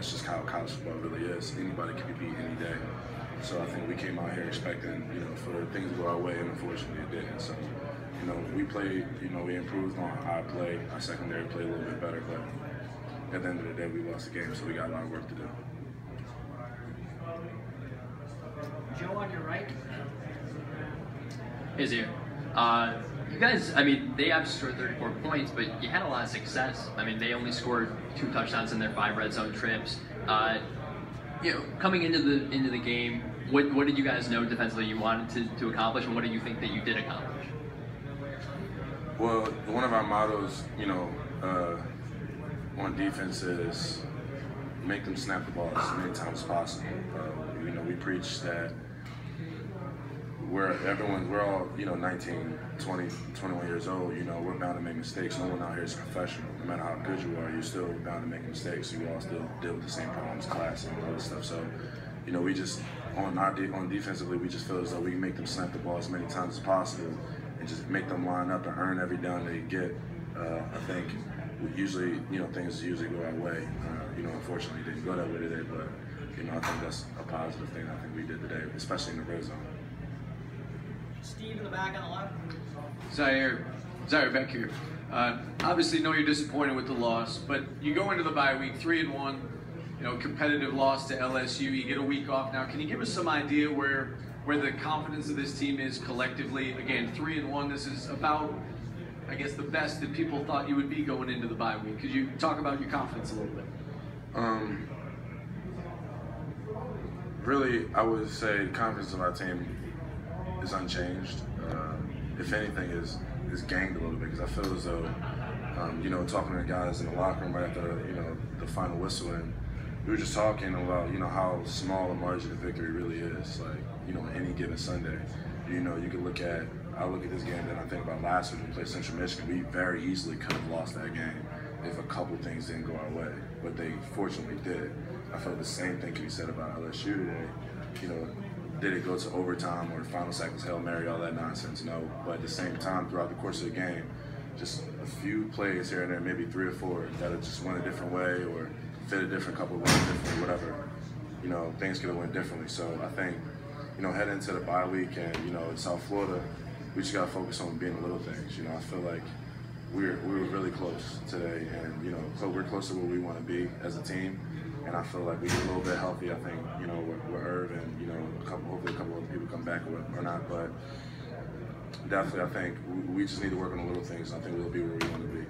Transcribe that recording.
that's just how college football really is. Anybody can be beat any day. So I think we came out here expecting, you know, for things to go our way, and unfortunately it didn't. So, you know, we played, you know, we improved on our play. Our secondary played a little bit better, but at the end of the day, we lost the game, so we got a lot of work to do. Joe on your right. Is here. Uh, you guys, I mean, they have scored 34 points, but you had a lot of success. I mean, they only scored two touchdowns in their five red zone trips. Uh, you know, coming into the into the game, what what did you guys know defensively you wanted to, to accomplish, and what do you think that you did accomplish? Well, one of our mottos, you know, uh, on defense is make them snap the ball as many times as possible. Uh, you know, we preach that we're everyone, we're all, you know, 19, 20, 21 years old. You know, we're bound to make mistakes. No one out here is professional. No matter how good you are, you're still bound to make mistakes. You all still deal with the same problems, class, and all this stuff. So, you know, we just on our de- on defensively, we just feel as though we can make them snap the ball as many times as possible, and just make them line up and earn every down they get. Uh, I think usually, you know, things usually go our way. Uh, you know, unfortunately, didn't go that way today, but you know, I think that's a positive thing. I think we did today, especially in the red zone. Steve in the back on the left. Zaire, Zaire Beck here. Uh, obviously, know you're disappointed with the loss, but you go into the bye week three and one. You know, competitive loss to LSU. You get a week off now. Can you give us some idea where where the confidence of this team is collectively? Again, three and one. This is about, I guess, the best that people thought you would be going into the bye week. Could you talk about your confidence a little bit? Um, really, I would say confidence of our team is unchanged. Uh, if anything, is is gained a little bit because I feel as though, um, you know, talking to the guys in the locker room right after you know the final whistle, and we were just talking about you know how small a margin of victory really is. Like you know, any given Sunday, you know, you can look at. I look at this game, then I think about last week we played Central Michigan. We very easily could have lost that game if a couple things didn't go our way, but they fortunately did. I feel the same thing can be said about LSU today. You know, did it go to overtime or final seconds Hail Mary, all that nonsense? No. But at the same time, throughout the course of the game, just a few plays here and there, maybe three or four, that just went a different way or fit a different couple of ways, different, whatever. You know, things could have went differently. So I think, you know, heading into the bye week and, you know, in South Florida, we just got to focus on being the little things. You know, I feel like we're, we were really close today and, you know, we're close to where we want to be as a team and I feel like we get a little bit healthy. I think you know with, with Irv and you know a couple, hopefully a couple other people come back or, or not, but definitely I think we, we just need to work on the little things. I think we'll be where we want to be.